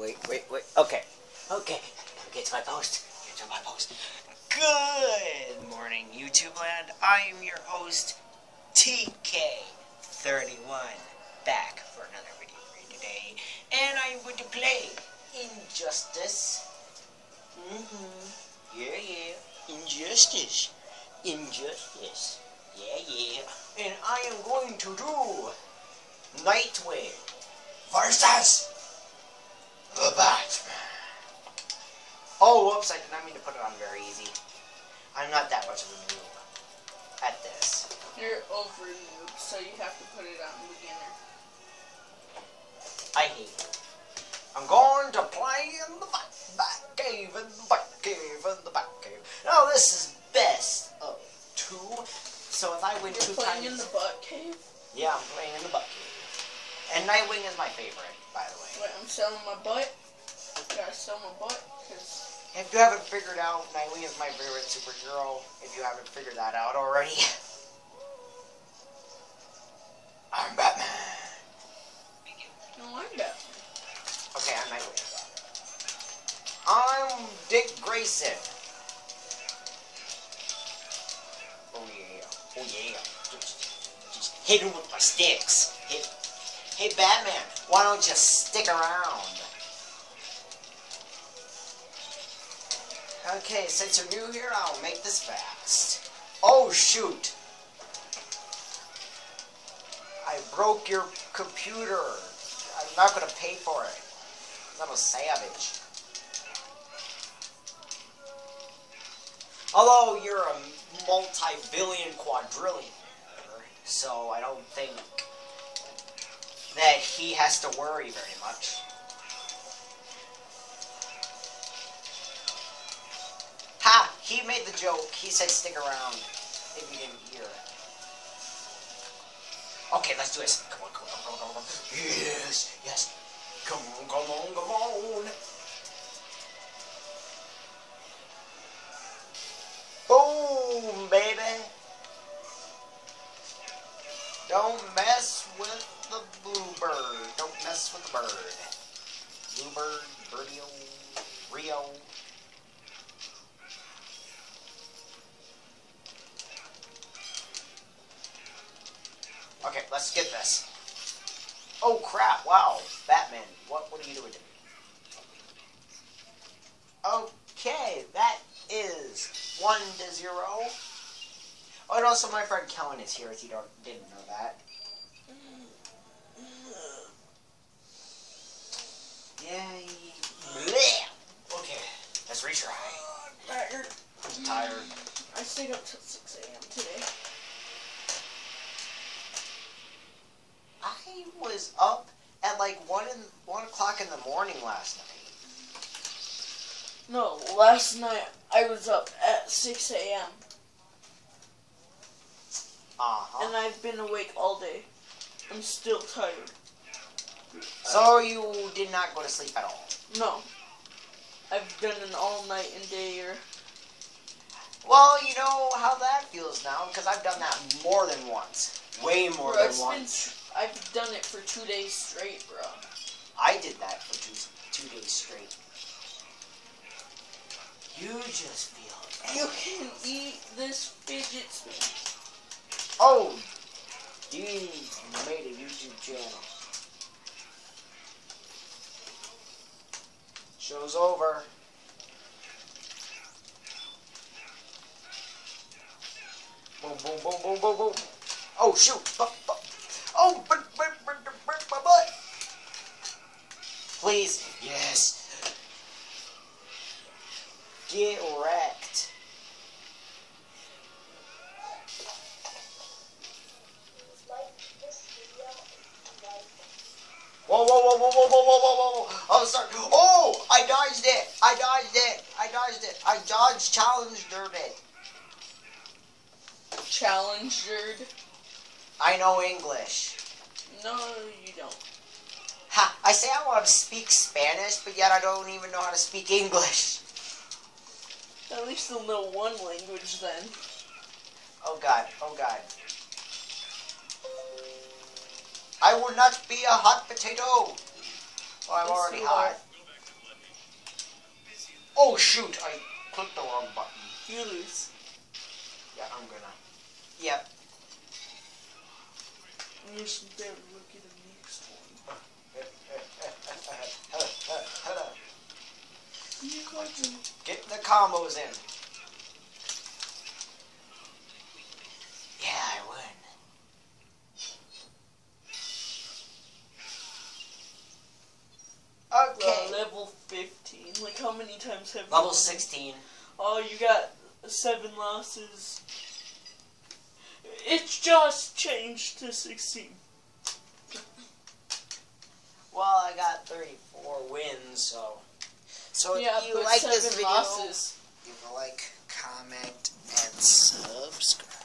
wait, wait, wait. Okay. Okay. Get to my post. Get to my post. Good morning, YouTube land. I am your host, TK31, back for another video for you today. And I'm going to play Injustice. Mm-hmm. Yeah, yeah. Injustice. Injustice. Yeah, yeah. And I am going to do Nightwing versus the Batman. Oh, whoops, I did not mean to put it on very easy. I'm not that much of a noob at this. You're over noob, so you have to put it on beginner. I hate it. I'm going to play in the back, Batcave, in the back cave, in the back cave. Now, this is best of two. So if I win You're two playing times... in the butt cave? Yeah, I'm playing in the butt cave. And Nightwing is my favorite, by the way. Wait, I'm selling my butt? Gotta sell my butt? Cause If you haven't figured out, Nightwing is my favorite superhero. If you haven't figured that out already. I'm Batman. no, I'm Batman. Okay, I'm Nightwing. I'm Dick Grayson. Oh yeah. Oh yeah. Just, just hit him with my sticks. Hey Batman, why don't you stick around? Okay, since you're new here, I'll make this fast. Oh shoot! I broke your computer. I'm not gonna pay for it. I'm a savage. Although you're a multi-billion quadrillion, so I don't think that he has to worry very much. Ha! He made the joke. He said stick around if you didn't hear. It. Okay, let's do this. Come on, come on, come on, come on. Yes, yes. Come on, come on, come on. Boom, baby. Don't mess mess bird. Bluebird, birdio, Rio. Okay, let's get this. Oh crap, wow. Batman, what, what are you doing to me? Okay, that is one to zero. Oh, and also my friend Kellen is here if you don't didn't know that. Yay. Blech. Okay, let's retry. Tired. I'm tired. I stayed up till 6 a.m. today. I was up at like one in one o'clock in the morning last night. No, last night I was up at 6 a.m. Uh-huh. and I've been awake all day. I'm still tired. So you did not go to sleep at all. No. I've done an all night and day or Well, you know how that feels now, because I've done that more than once. Way more Bro, than it's been once. I've done it for two days straight, bro. I did that for two, two days straight. You just feel You can eat this fidget spinner. Oh, Dean made a YouTube channel. Show's over. Boom, boom, boom, boom, boom, boom. Oh, shoot. Oh, but, but, but, but, my butt. Please. Yes. Get wrecked. Whoa, whoa, whoa, whoa, whoa, whoa, whoa, whoa, whoa. Oh, sorry. Oh, I dodged it. I dodged it. I dodged it. I dodged challenged it. Challengered. I know English. No, you don't. Ha, I say I want to speak Spanish, but yet I don't even know how to speak English. At least they'll know one language then. Oh god, oh god. I will not be a hot potato. Oh, I'm Yes, already hot. Oh shoot! I clicked the wrong button. You lose. Yeah, I'm gonna. Yep. Better look at the next one. You got to Get the combos in. Yeah, I win. Okay. level 15. Like, how many times have you Level 16. Oh, you got seven losses. It's just changed to 16. Well, I got 34 wins, so. So yeah, if you like this video, losses. give a like, comment, and subscribe.